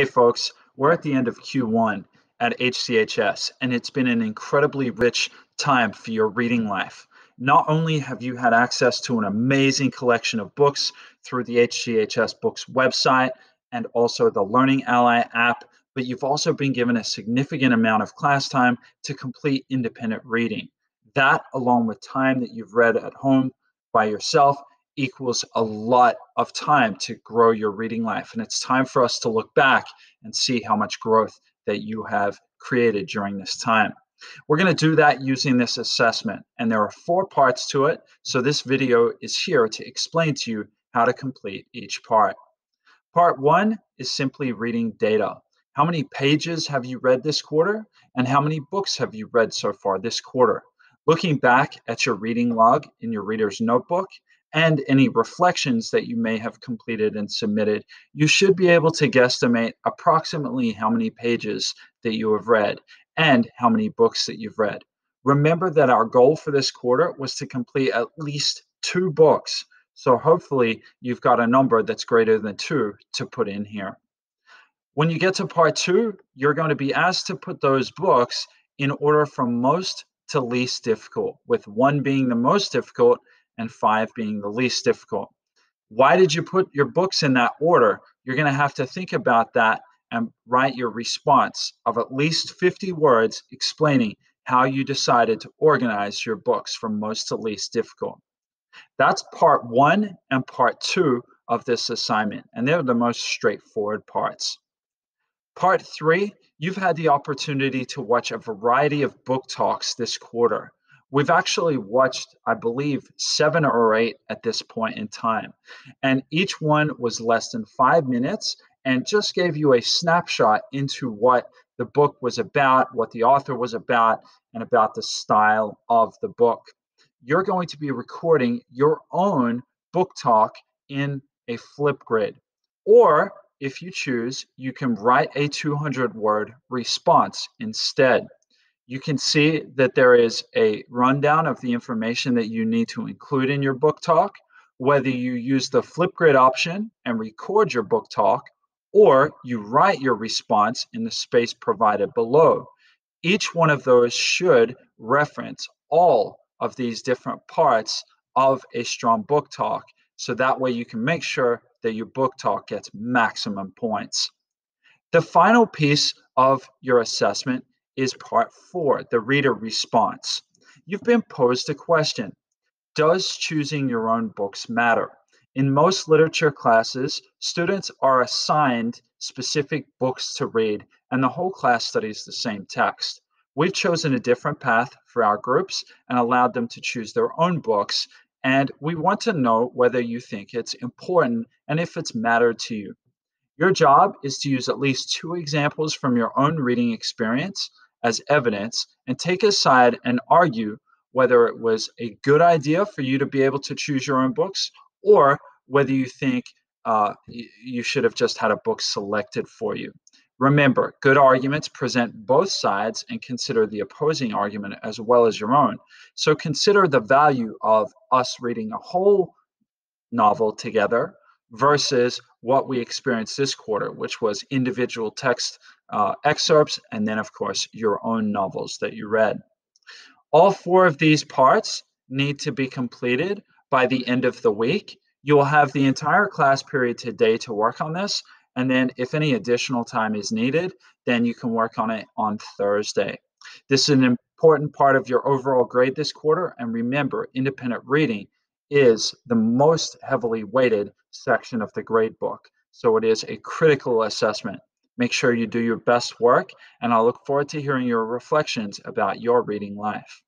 Hey folks, we're at the end of Q1 at HCHS, and it's been an incredibly rich time for your reading life. Not only have you had access to an amazing collection of books through the HCHS Books website and also the Learning Ally app, but you've also been given a significant amount of class time to complete independent reading. That, along with time that you've read at home by yourself, equals a lot of time to grow your reading life. And it's time for us to look back and see how much growth that you have created during this time. We're going to do that using this assessment, and there are four parts to it. So this video is here to explain to you how to complete each part. Part one is simply reading data. How many pages have you read this quarter? And how many books have you read so far this quarter? Looking back at your reading log in your reader's notebook, and any reflections that you may have completed and submitted, you should be able to guesstimate approximately how many pages that you have read and how many books that you've read. Remember that our goal for this quarter was to complete at least two books. So hopefully you've got a number that's greater than two to put in here. When you get to part two, you're going to be asked to put those books in order from most to least difficult, with one being the most difficult and five being the least difficult. Why did you put your books in that order? You're going to have to think about that and write your response of at least 50 words explaining how you decided to organize your books from most to least difficult. That's part one and part two of this assignment, and they're the most straightforward parts. Part three, you've had the opportunity to watch a variety of book talks this quarter. We've actually watched, I believe, seven or eight at this point in time. And each one was less than five minutes and just gave you a snapshot into what the book was about, what the author was about, and about the style of the book. You're going to be recording your own book talk in a Flipgrid. Or if you choose, you can write a 200 word response instead you can see that there is a rundown of the information that you need to include in your book talk, whether you use the Flipgrid option and record your book talk, or you write your response in the space provided below. Each one of those should reference all of these different parts of a strong book talk. So that way you can make sure that your book talk gets maximum points. The final piece of your assessment is part four, the reader response. You've been posed a question Does choosing your own books matter? In most literature classes, students are assigned specific books to read, and the whole class studies the same text. We've chosen a different path for our groups and allowed them to choose their own books, and we want to know whether you think it's important and if it's mattered to you. Your job is to use at least two examples from your own reading experience as evidence and take a side and argue whether it was a good idea for you to be able to choose your own books or whether you think uh, you should have just had a book selected for you. Remember, good arguments present both sides and consider the opposing argument as well as your own. So consider the value of us reading a whole novel together versus what we experienced this quarter, which was individual text uh, excerpts and then, of course, your own novels that you read. All four of these parts need to be completed by the end of the week. You will have the entire class period today to work on this. And then, if any additional time is needed, then you can work on it on Thursday. This is an important part of your overall grade this quarter. And remember, independent reading is the most heavily weighted section of the grade book. So it is a critical assessment. Make sure you do your best work, and I look forward to hearing your reflections about your reading life.